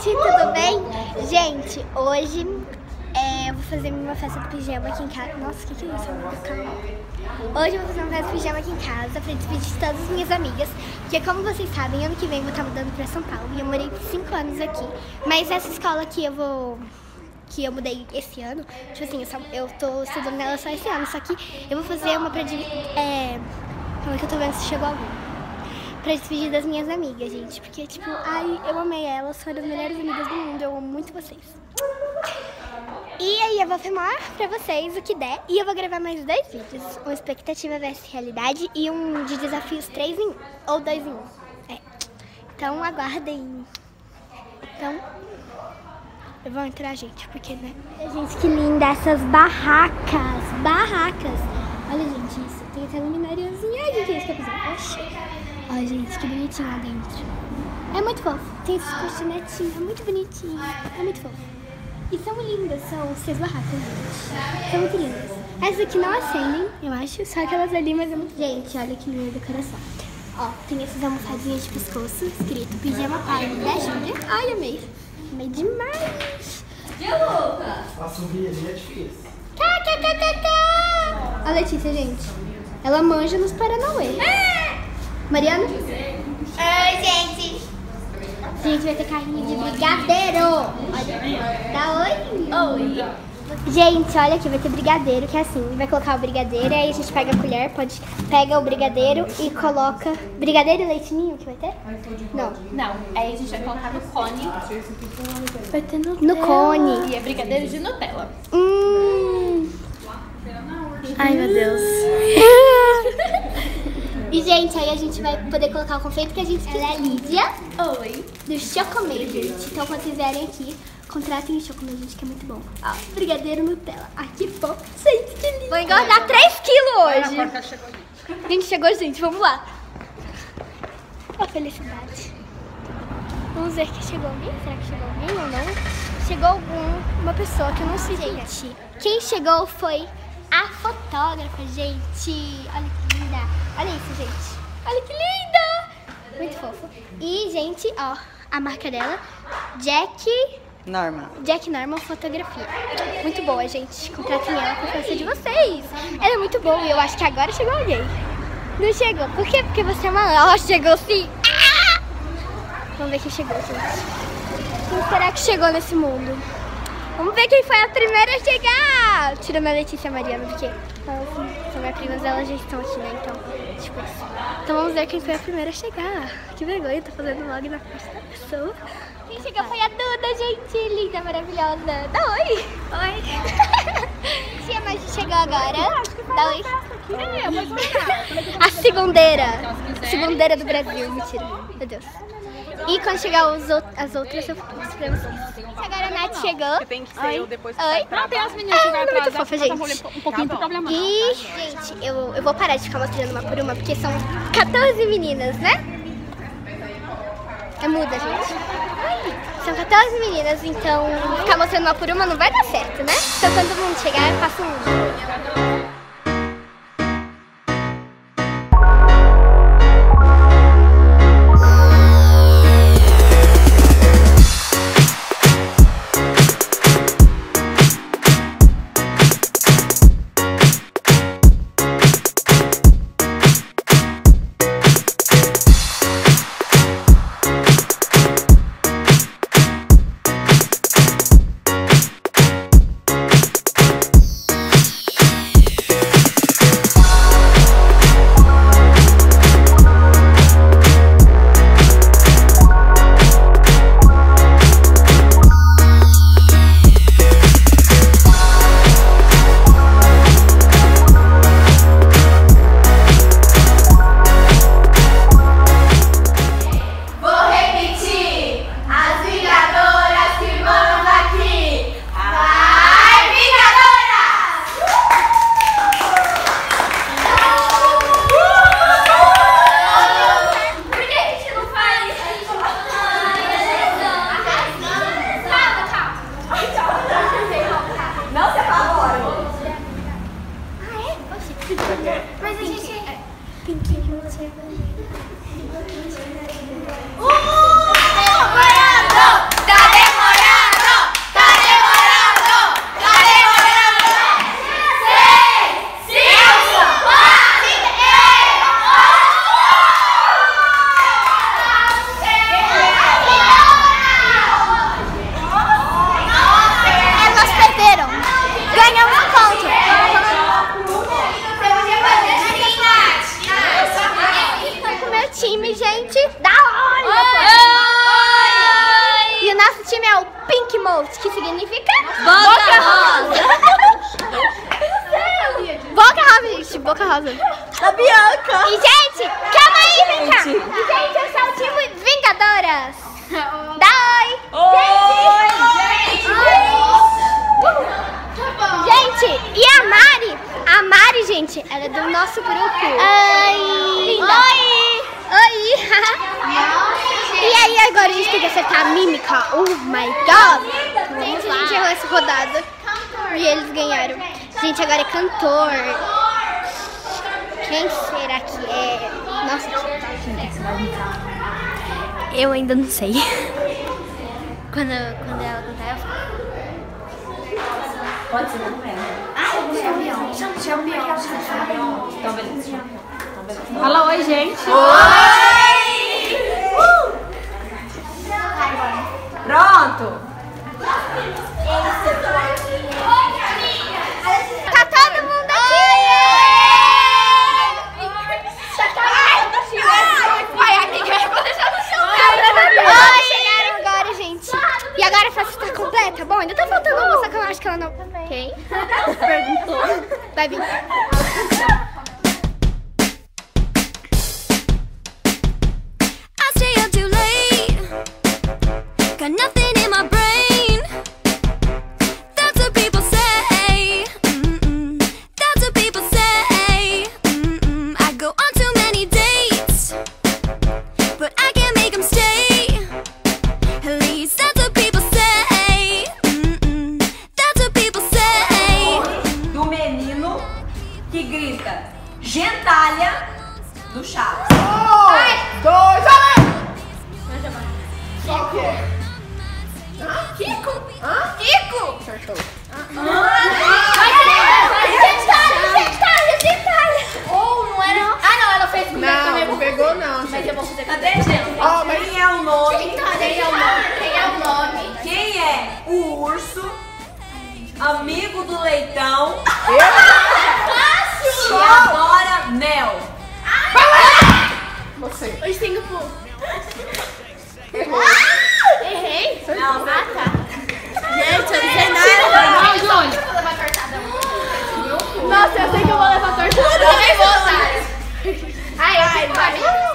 gente, tudo bem? Gente, hoje é, eu vou fazer uma festa do pijama aqui em casa. Nossa, o que, que é isso? Hoje eu vou fazer uma festa do pijama aqui em casa pra despedir de todas as minhas amigas. Porque como vocês sabem, ano que vem eu vou estar mudando pra São Paulo. E eu morei 5 anos aqui. Mas essa escola aqui eu vou que eu mudei esse ano, tipo assim, eu, só, eu tô estudando nela só esse ano, só que eu vou fazer uma pra... É, como é que eu tô vendo se chegou algum? Pra despedir das minhas amigas, gente, porque, tipo, ai, eu amei elas, foram as melhores amigas do mundo, eu amo muito vocês. E aí eu vou filmar pra vocês o que der, e eu vou gravar mais dois vídeos, uma expectativa versus realidade e um de desafios 3 em 1, ou 2 em 1. É. Então aguardem. Então, eu vou entrar, gente, porque, né? Gente, que linda essas barracas. Barracas. Olha, gente, isso. Tem até luminariazinha. Ai, gente, isso que eu fiz. Oxi. Olha, gente, que bonitinho lá dentro. É muito fofo. Tem esses colchonetinhos. É muito bonitinho. É muito fofo. E são lindas. São seis barracas, gente. São muito lindas. Essas aqui não acendem, eu acho. Só aquelas ali, mas é muito... Gente, olha que linda decoração. Ó, tem essas almofadinhas de pescoço, escrito Pijama Party da Júlia. Ai, amei. Amei demais. Viu, Luca? Pra subir ali é difícil. Cá, cá, cá, cá, cá. A Letícia, gente. Ela manja nos Paranauê. Mariana? Oi, gente. Gente, vai ter carrinho de brigadeiro. Olha. Dá oi. Oi. Gente, olha aqui, vai ter brigadeiro, que é assim, vai colocar o brigadeiro, aí a gente pega a colher, pode pega o brigadeiro e coloca brigadeiro e leitinho que vai ter? Não. Não, aí a gente vai colocar no cone. Vai ter no, no cone. E é brigadeiro de Nutella. Hum. Ai, meu Deus. Gente, aí a gente vai poder colocar o confeito que a gente quiser. Ela é Lídia, Oi. do Chocomate, gente. Então, quando vocês vierem aqui, contratem o Chocomate, gente, que é muito bom. Ó, brigadeiro Nutella. Ai, que fofo. Gente, que lindo. Vou engordar 3 quilos hoje. Gente, chegou, gente. Vamos lá. Ó, felicidade. Vamos ver que chegou alguém. Será que chegou alguém ou não? Chegou algum, uma pessoa que eu não sei quem é. Gente, quem chegou foi a fotógrafa, gente. Olha que linda. Olha isso, gente. Olha que linda. Muito fofo. E, gente, ó, a marca dela, Jack... Norma. Jack Norman Fotografia. Muito boa, gente. Contratem ela com a confiança de vocês. Ela é muito boa e eu acho que agora chegou alguém. Não chegou. Por quê? Porque você é uma... Ó, chegou sim. Ah! Vamos ver quem chegou, gente. Quem será que chegou nesse mundo? Vamos ver quem foi a primeira a chegar. Tirando a Letícia e a Mariana, porque elas são minhas primas, elas já estão aqui, né? Então, tipo isso. Então vamos ver quem foi a primeira a chegar. Que vergonha, tô fazendo vlog na frente da pessoa. Quem chegou foi a Duda, gente. Linda, maravilhosa. Dá oi. Oi. Tia Magi chegou agora. Dá oi. A segundeira. Segundeira do Brasil. Mentira. Meu Deus. E quando chegar os as outras, eu mostro pra vocês. Agora a Nath chegou. Tem que ser Oi. eu depois que Oi. pra Tem as meninas que Ah, vai muito fofa, gente. um pouquinho Tá. E, gente, eu, eu vou parar de ficar mostrando uma por uma, porque são 14 meninas, né? É muda, gente. São 14 meninas, então ficar mostrando uma por uma não vai dar certo, né? Então quando todo mundo chegar, eu faço um gente da Olha! E o nosso time é o Pink Mold, que significa... Boca, boca Rosa! boca Rosa, gente, Boca Rosa. A Bianca! E, gente, calma aí, vem cá! E, gente, esse sou o time Vingadoras! Dá oi! Oi, gente! Oi. Gente, e a Mari? A Mari, gente, ela é do nosso grupo. Oi! Linda. Oi! E aí, agora a gente tem que acertar a mímica. Oh my god! Gente, a gente errou essa rodada. E eles ganharam. Gente, agora é cantor. Quem será que é? Nossa, eu ainda não sei. Quando, quando ela cantar, eu falo. Pode ser como ela. Então, beleza. Então, beleza. Fala oi, gente. Oi! Vai vir. I stay up too late. Got nothing que gentalha do Chaves. Dois, Kiko? Hã? Kiko? Ou adora mel. Você. Os cinco. Errei? Não, Ah, tá. Gente, eu não sei nada. Não. Eu vou levar tortada. Nossa, eu sei que eu vou levar tortada. Eu também vou, Sara. Ai, eu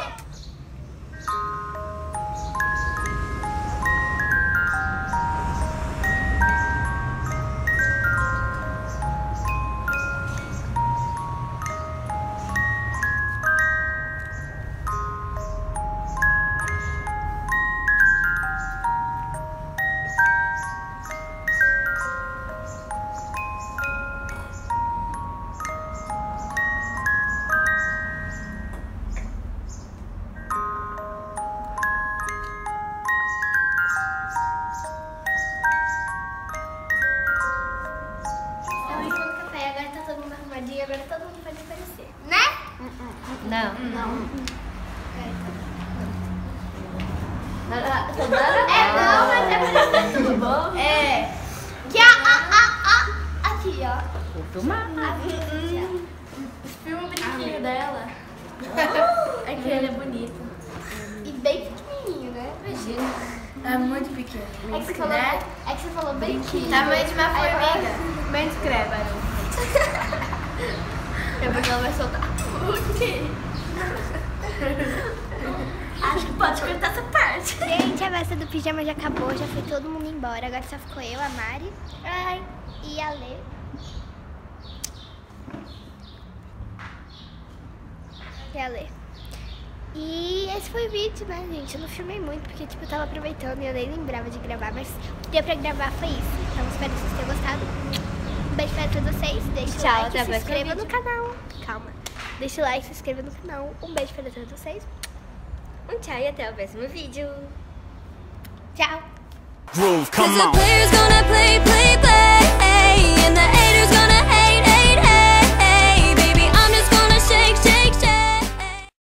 Não. É, não, mas é pra Tudo bom? É. Que a, a, a, a, aqui, ó. Vou filmar. Hum. Filma o bonitinho dela. É que ele é bonito. E bem pequenininho, né? Imagina. É muito pequeno. É que você falou, é que você falou bem pequenininho. Tamanho de uma formiga. Bem escreva. É porque ela vai soltar. Quê? Acho que pode cortar essa parte. Gente, a festa do pijama já acabou, já foi todo mundo embora. Agora só ficou eu, a Mari ai, e a Lê. E a Lê. E esse foi o vídeo, né, gente? Eu não filmei muito, porque, tipo, eu tava aproveitando e eu nem lembrava de gravar, mas o que deu pra gravar foi isso. Então, espero que vocês tenham gostado. Um beijo pra todos vocês. Deixa Tchau, o like, se inscreva no canal. Calma. Deixa o like, se inscreva no canal. Um beijo para todos vocês. Um tchau e até o próximo vídeo. Tchau! Groove, come on.